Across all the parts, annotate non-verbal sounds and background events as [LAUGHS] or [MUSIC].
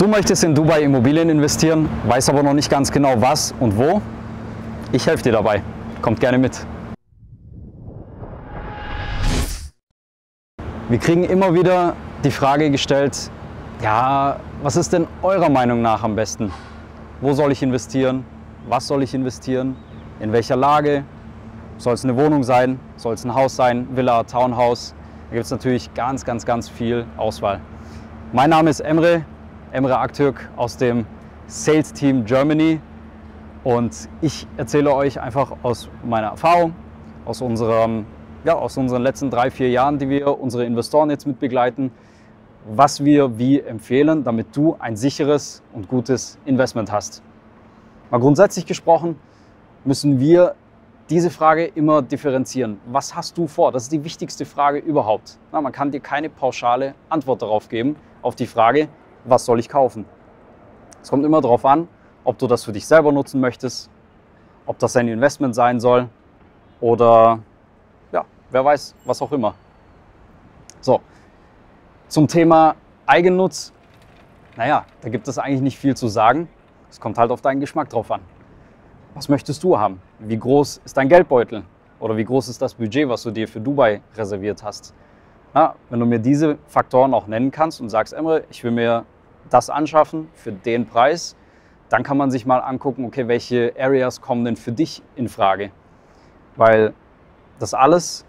Du möchtest in Dubai Immobilien investieren, weißt aber noch nicht ganz genau was und wo? Ich helfe dir dabei. Kommt gerne mit. Wir kriegen immer wieder die Frage gestellt, ja, was ist denn eurer Meinung nach am besten? Wo soll ich investieren? Was soll ich investieren? In welcher Lage? Soll es eine Wohnung sein? Soll es ein Haus sein? Villa, Townhouse? Da gibt es natürlich ganz, ganz, ganz viel Auswahl. Mein Name ist Emre, Emre Aktürk aus dem Sales Team Germany und ich erzähle euch einfach aus meiner Erfahrung, aus, unserem, ja, aus unseren letzten drei, vier Jahren, die wir unsere Investoren jetzt mit begleiten, was wir wie empfehlen, damit du ein sicheres und gutes Investment hast. Mal grundsätzlich gesprochen müssen wir diese Frage immer differenzieren. Was hast du vor? Das ist die wichtigste Frage überhaupt. Na, man kann dir keine pauschale Antwort darauf geben, auf die Frage, was soll ich kaufen? Es kommt immer darauf an, ob du das für dich selber nutzen möchtest, ob das ein Investment sein soll oder ja, wer weiß, was auch immer. So, zum Thema Eigennutz, naja, da gibt es eigentlich nicht viel zu sagen. Es kommt halt auf deinen Geschmack drauf an. Was möchtest du haben? Wie groß ist dein Geldbeutel? Oder wie groß ist das Budget, was du dir für Dubai reserviert hast? Na, wenn du mir diese Faktoren auch nennen kannst und sagst, Emre, ich will mir das anschaffen für den Preis, dann kann man sich mal angucken, okay, welche Areas kommen denn für dich in Frage? Weil das alles,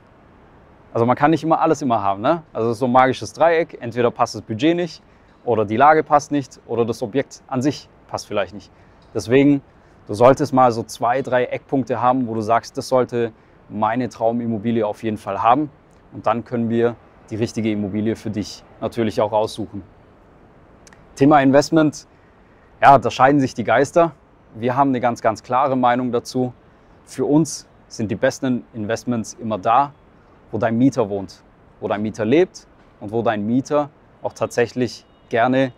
also man kann nicht immer alles immer haben. Ne? Also so ein magisches Dreieck, entweder passt das Budget nicht oder die Lage passt nicht oder das Objekt an sich passt vielleicht nicht. Deswegen, du solltest mal so zwei, drei Eckpunkte haben, wo du sagst, das sollte meine Traumimmobilie auf jeden Fall haben. Und dann können wir die richtige Immobilie für dich natürlich auch aussuchen. Thema Investment, ja, da scheiden sich die Geister. Wir haben eine ganz, ganz klare Meinung dazu. Für uns sind die besten Investments immer da, wo dein Mieter wohnt, wo dein Mieter lebt und wo dein Mieter auch tatsächlich gerne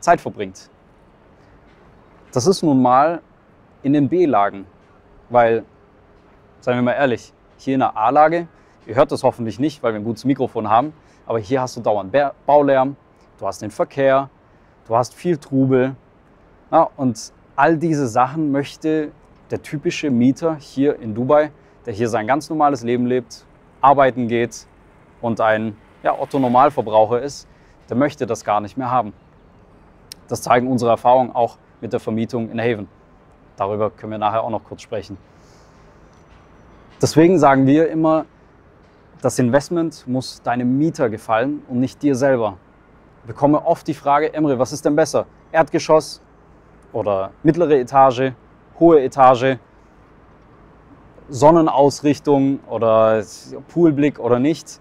Zeit verbringt. Das ist nun mal in den B-Lagen, weil, seien wir mal ehrlich, hier in der A-Lage Ihr hört das hoffentlich nicht, weil wir ein gutes Mikrofon haben. Aber hier hast du dauernd Baulärm, du hast den Verkehr, du hast viel Trubel. Ja, und all diese Sachen möchte der typische Mieter hier in Dubai, der hier sein ganz normales Leben lebt, arbeiten geht und ein ja, Otto-Normalverbraucher ist, der möchte das gar nicht mehr haben. Das zeigen unsere Erfahrungen auch mit der Vermietung in Haven. Darüber können wir nachher auch noch kurz sprechen. Deswegen sagen wir immer, das Investment muss deinem Mieter gefallen und nicht dir selber. Ich bekomme oft die Frage, Emre, was ist denn besser? Erdgeschoss oder mittlere Etage, hohe Etage, Sonnenausrichtung oder Poolblick oder nicht.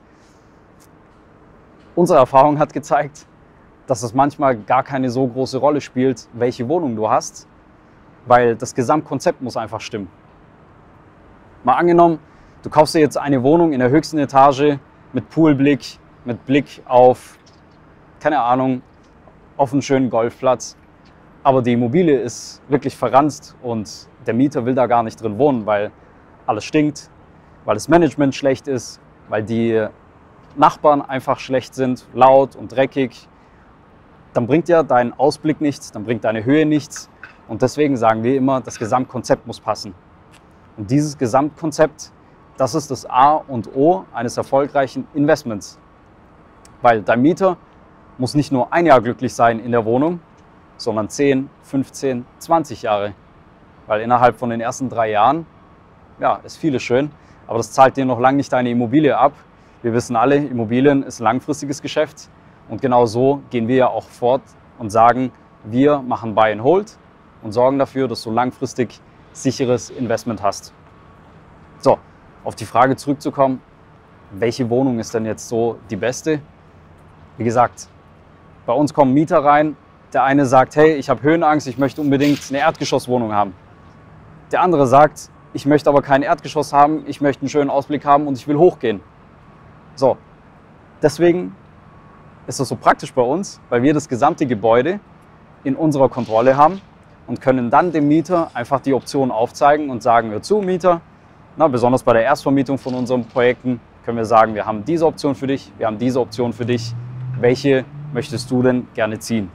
Unsere Erfahrung hat gezeigt, dass es manchmal gar keine so große Rolle spielt, welche Wohnung du hast, weil das Gesamtkonzept muss einfach stimmen. Mal angenommen, Du kaufst dir jetzt eine Wohnung in der höchsten Etage mit Poolblick, mit Blick auf, keine Ahnung, auf einen schönen Golfplatz. Aber die Immobilie ist wirklich verranzt und der Mieter will da gar nicht drin wohnen, weil alles stinkt, weil das Management schlecht ist, weil die Nachbarn einfach schlecht sind, laut und dreckig. Dann bringt ja dein Ausblick nichts, dann bringt deine Höhe nichts. Und deswegen sagen wir immer, das Gesamtkonzept muss passen. Und dieses Gesamtkonzept das ist das A und O eines erfolgreichen Investments. Weil dein Mieter muss nicht nur ein Jahr glücklich sein in der Wohnung, sondern 10, 15, 20 Jahre. Weil innerhalb von den ersten drei Jahren, ja, ist vieles schön, aber das zahlt dir noch lange nicht deine Immobilie ab. Wir wissen alle, Immobilien ist ein langfristiges Geschäft und genau so gehen wir ja auch fort und sagen, wir machen Buy and Hold und sorgen dafür, dass du langfristig sicheres Investment hast. So, auf die Frage zurückzukommen, welche Wohnung ist denn jetzt so die beste? Wie gesagt, bei uns kommen Mieter rein. Der eine sagt, hey, ich habe Höhenangst, ich möchte unbedingt eine Erdgeschosswohnung haben. Der andere sagt, ich möchte aber kein Erdgeschoss haben, ich möchte einen schönen Ausblick haben und ich will hochgehen. So, deswegen ist das so praktisch bei uns, weil wir das gesamte Gebäude in unserer Kontrolle haben und können dann dem Mieter einfach die Option aufzeigen und sagen, hör zu, Mieter, na, besonders bei der Erstvermietung von unseren Projekten können wir sagen, wir haben diese Option für dich, wir haben diese Option für dich. Welche möchtest du denn gerne ziehen?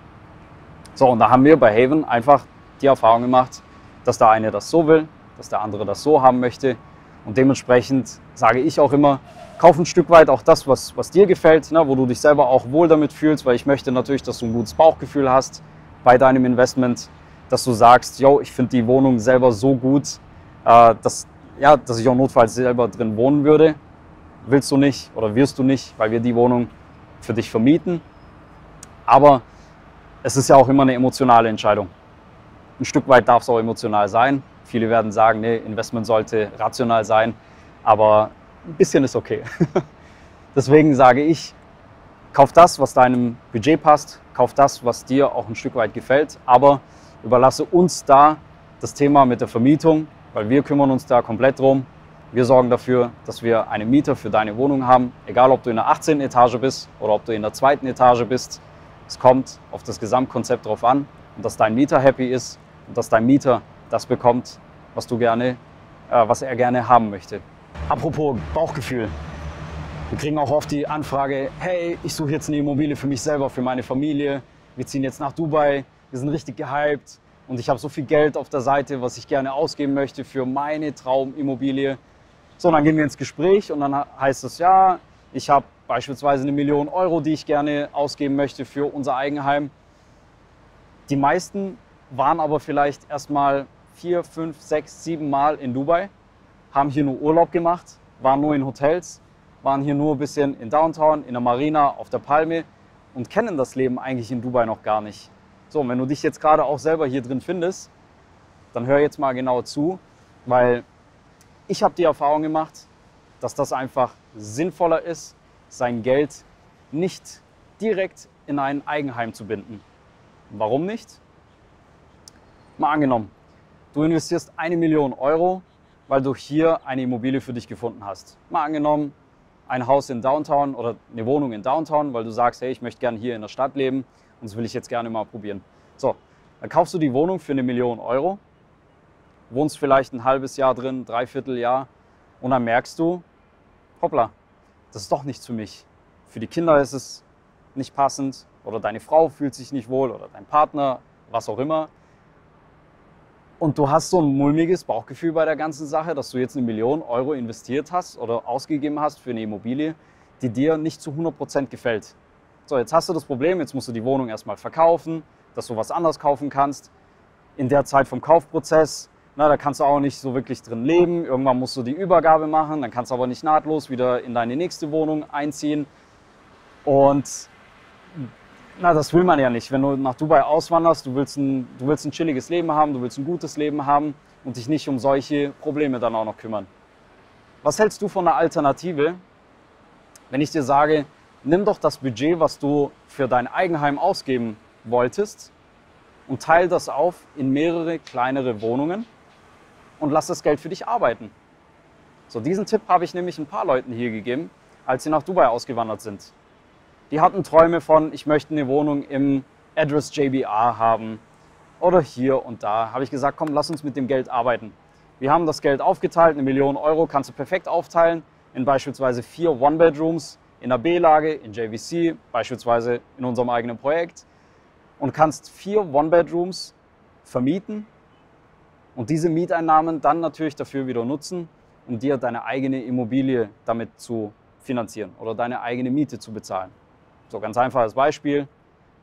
So, und da haben wir bei Haven einfach die Erfahrung gemacht, dass der eine das so will, dass der andere das so haben möchte. Und dementsprechend sage ich auch immer, kauf ein Stück weit auch das, was, was dir gefällt, ne, wo du dich selber auch wohl damit fühlst, weil ich möchte natürlich, dass du ein gutes Bauchgefühl hast bei deinem Investment, dass du sagst, yo, ich finde die Wohnung selber so gut, äh, dass, ja, dass ich auch notfalls selber drin wohnen würde. Willst du nicht oder wirst du nicht, weil wir die Wohnung für dich vermieten. Aber es ist ja auch immer eine emotionale Entscheidung. Ein Stück weit darf es auch emotional sein. Viele werden sagen, nee, Investment sollte rational sein. Aber ein bisschen ist okay. [LAUGHS] Deswegen sage ich, kauf das, was deinem Budget passt, kauf das, was dir auch ein Stück weit gefällt, aber überlasse uns da das Thema mit der Vermietung, weil wir kümmern uns da komplett drum. Wir sorgen dafür, dass wir einen Mieter für deine Wohnung haben, egal ob du in der 18. Etage bist oder ob du in der zweiten Etage bist. Es kommt auf das Gesamtkonzept drauf an und dass dein Mieter happy ist und dass dein Mieter das bekommt, was du gerne, äh, was er gerne haben möchte. Apropos Bauchgefühl. Wir kriegen auch oft die Anfrage, hey, ich suche jetzt eine Immobilie für mich selber, für meine Familie. Wir ziehen jetzt nach Dubai, wir sind richtig gehypt und ich habe so viel Geld auf der Seite, was ich gerne ausgeben möchte für meine Traumimmobilie. So, dann gehen wir ins Gespräch und dann heißt es, ja, ich habe beispielsweise eine Million Euro, die ich gerne ausgeben möchte für unser Eigenheim. Die meisten waren aber vielleicht erstmal vier, fünf, sechs, sieben Mal in Dubai haben hier nur Urlaub gemacht, waren nur in Hotels, waren hier nur ein bisschen in Downtown, in der Marina, auf der Palme und kennen das Leben eigentlich in Dubai noch gar nicht. So, und wenn du dich jetzt gerade auch selber hier drin findest, dann hör jetzt mal genau zu, weil ich habe die Erfahrung gemacht, dass das einfach sinnvoller ist, sein Geld nicht direkt in ein Eigenheim zu binden. Warum nicht? Mal angenommen, du investierst eine Million Euro weil du hier eine Immobilie für dich gefunden hast. Mal angenommen, ein Haus in Downtown oder eine Wohnung in Downtown, weil du sagst, hey, ich möchte gerne hier in der Stadt leben und das will ich jetzt gerne mal probieren. So, dann kaufst du die Wohnung für eine Million Euro, wohnst vielleicht ein halbes Jahr drin, dreiviertel Jahr und dann merkst du, hoppla, das ist doch nichts für mich. Für die Kinder ist es nicht passend oder deine Frau fühlt sich nicht wohl oder dein Partner, was auch immer. Und du hast so ein mulmiges Bauchgefühl bei der ganzen Sache, dass du jetzt eine Million Euro investiert hast oder ausgegeben hast für eine Immobilie, die dir nicht zu 100 Prozent gefällt. So, jetzt hast du das Problem, jetzt musst du die Wohnung erstmal verkaufen, dass du was anderes kaufen kannst. In der Zeit vom Kaufprozess, na, da kannst du auch nicht so wirklich drin leben. Irgendwann musst du die Übergabe machen, dann kannst du aber nicht nahtlos wieder in deine nächste Wohnung einziehen. Und na, das will man ja nicht. Wenn du nach Dubai auswanderst, du willst, ein, du willst ein chilliges Leben haben, du willst ein gutes Leben haben und dich nicht um solche Probleme dann auch noch kümmern. Was hältst du von einer Alternative, wenn ich dir sage, nimm doch das Budget, was du für dein Eigenheim ausgeben wolltest und teile das auf in mehrere kleinere Wohnungen und lass das Geld für dich arbeiten. So, diesen Tipp habe ich nämlich ein paar Leuten hier gegeben, als sie nach Dubai ausgewandert sind. Die hatten Träume von, ich möchte eine Wohnung im Address JBR haben oder hier und da. Habe ich gesagt, komm, lass uns mit dem Geld arbeiten. Wir haben das Geld aufgeteilt, eine Million Euro kannst du perfekt aufteilen in beispielsweise vier One-Bedrooms in der B-Lage, in JVC, beispielsweise in unserem eigenen Projekt und kannst vier One-Bedrooms vermieten und diese Mieteinnahmen dann natürlich dafür wieder nutzen, um dir deine eigene Immobilie damit zu finanzieren oder deine eigene Miete zu bezahlen. So ganz einfaches Beispiel.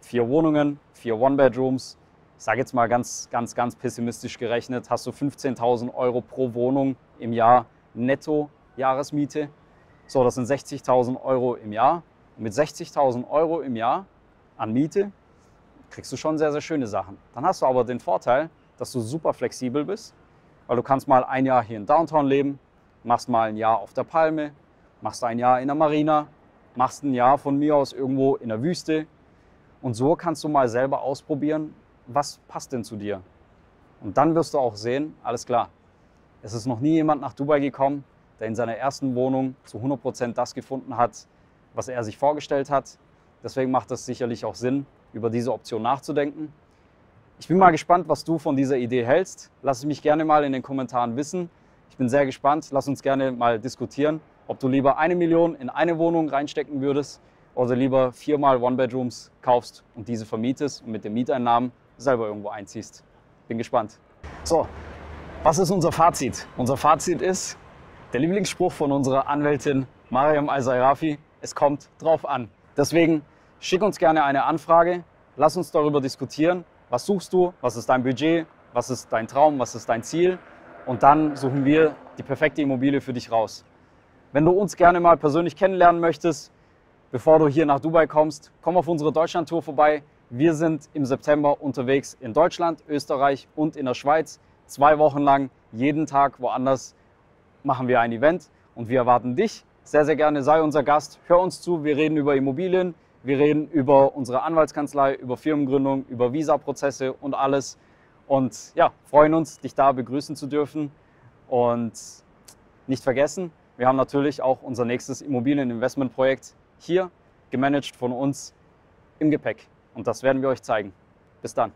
Vier Wohnungen, vier One-Bedrooms. Ich sage jetzt mal ganz, ganz, ganz pessimistisch gerechnet, hast du 15.000 Euro pro Wohnung im Jahr netto Jahresmiete. So, das sind 60.000 Euro im Jahr. Und mit 60.000 Euro im Jahr an Miete kriegst du schon sehr, sehr schöne Sachen. Dann hast du aber den Vorteil, dass du super flexibel bist, weil du kannst mal ein Jahr hier in Downtown leben, machst mal ein Jahr auf der Palme, machst ein Jahr in der Marina, machst ein Jahr von mir aus irgendwo in der Wüste und so kannst du mal selber ausprobieren, was passt denn zu dir. Und dann wirst du auch sehen, alles klar, es ist noch nie jemand nach Dubai gekommen, der in seiner ersten Wohnung zu 100 Prozent das gefunden hat, was er sich vorgestellt hat. Deswegen macht es sicherlich auch Sinn, über diese Option nachzudenken. Ich bin mal gespannt, was du von dieser Idee hältst. Lass es mich gerne mal in den Kommentaren wissen. Ich bin sehr gespannt. Lass uns gerne mal diskutieren ob du lieber eine Million in eine Wohnung reinstecken würdest oder lieber viermal One-Bedrooms kaufst und diese vermietest und mit den Mieteinnahmen selber irgendwo einziehst. Bin gespannt. So, was ist unser Fazit? Unser Fazit ist der Lieblingsspruch von unserer Anwältin Mariam Al-Sayrafi, es kommt drauf an. Deswegen schick uns gerne eine Anfrage, lass uns darüber diskutieren. Was suchst du? Was ist dein Budget? Was ist dein Traum? Was ist dein Ziel? Und dann suchen wir die perfekte Immobilie für dich raus. Wenn du uns gerne mal persönlich kennenlernen möchtest, bevor du hier nach Dubai kommst, komm auf unsere Deutschlandtour vorbei. Wir sind im September unterwegs in Deutschland, Österreich und in der Schweiz. Zwei Wochen lang, jeden Tag woanders machen wir ein Event und wir erwarten dich. Sehr, sehr gerne sei unser Gast. Hör uns zu, wir reden über Immobilien, wir reden über unsere Anwaltskanzlei, über Firmengründung, über Visaprozesse und alles. Und ja, freuen uns, dich da begrüßen zu dürfen. Und nicht vergessen, wir haben natürlich auch unser nächstes Immobilieninvestmentprojekt hier, gemanagt von uns im Gepäck. Und das werden wir euch zeigen. Bis dann.